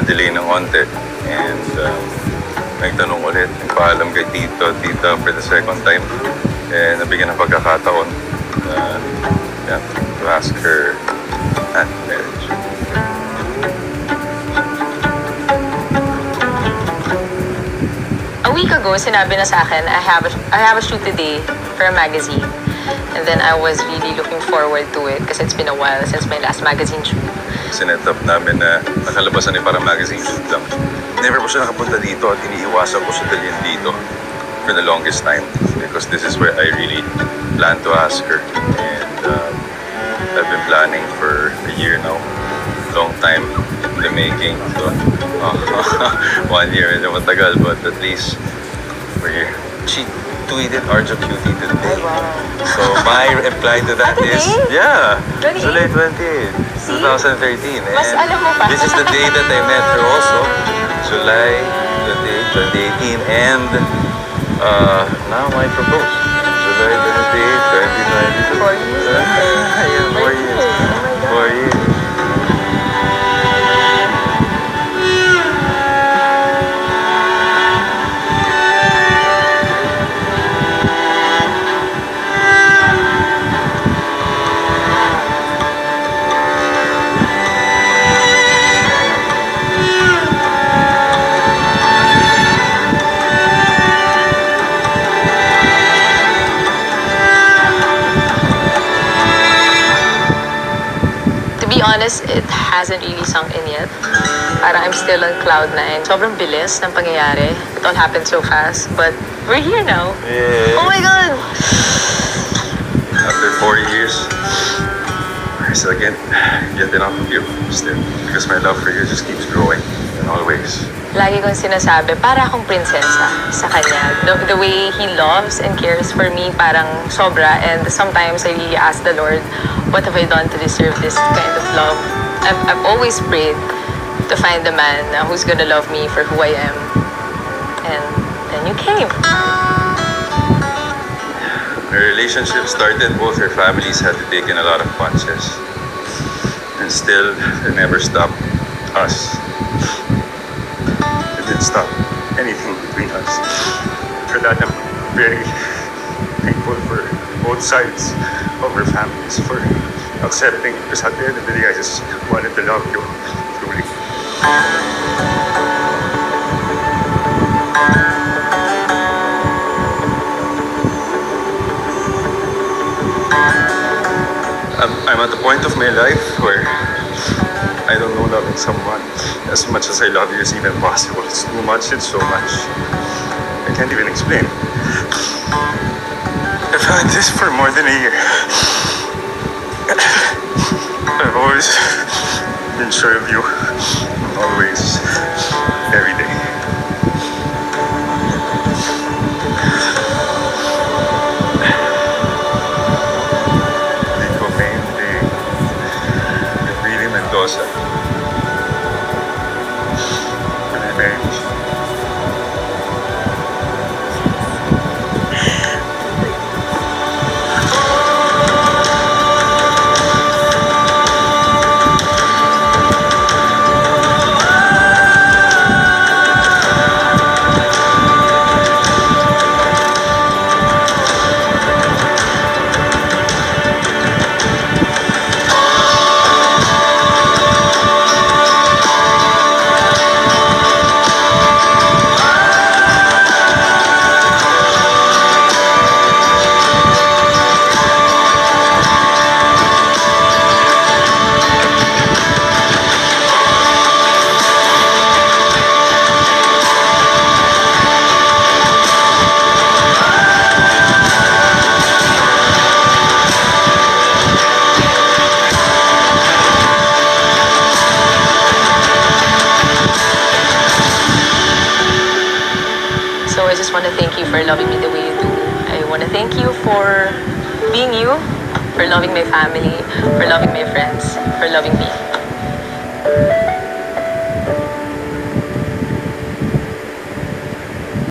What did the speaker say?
na-delay ng onte. And um, nagtanong ulit, nagpaalam kay Tito, Tita for the second time. And nabigyan ng pagkakataon na yeah, to ask her hand in marriage. A week ago, sinabi na sa akin, I have a, I have a shoot today for a magazine. And then I was really looking forward to it because it's been a while since my last magazine shoot. Sinet up namin na nakalabasan ni parang magazine shoot lang. Never po siya nakapunta dito at iniiwasan ko siya dalhin dito for the longest time because this is where I really plan to ask her. And um, I've been planning for a year now. Long time in the making. So, one year medyo matagal but at least we're here. She tweeted Arjo Cutie today. So my reply to that Ah, is, yeah, 28? July 28, 2013. Mas And alam mo pa. This is the day that I met her also, July 28, 2018. And uh, now I propose, July 28, honest, it hasn't really sunk in yet. Parang I'm still on cloud nine. Sobrang bilis ng pangyayari. It all happened so fast. But we're here now. Yeah. Oh my God! After 40 years, I still get, get enough of you still. Because my love for you just keeps growing in all ways. Lagi kong sinasabi, para akong prinsesa sa kanya. The, the way he loves and cares for me, parang sobra. And sometimes I ask the Lord, what have I done to deserve this kind of love? I've, I've always prayed to find the man who's gonna love me for who I am. And then you came. Our relationship started, both our families had to take in a lot of punches. And still, it never stopped us. Stop anything between us. For that, I'm very thankful for both sides of our families for accepting. Because at the end of the day, I just wanted to love you truly. I'm at the point of my life where I don't know loving someone as much as I love you is even possible. It's too much, it's so much. I can't even explain. I've had this for more than a year. I've always been sure of you. Always. Every day. Mendoza. Want to thank you for loving me the way you do. I want to thank you for being you, for loving my family, for loving my friends, for loving me.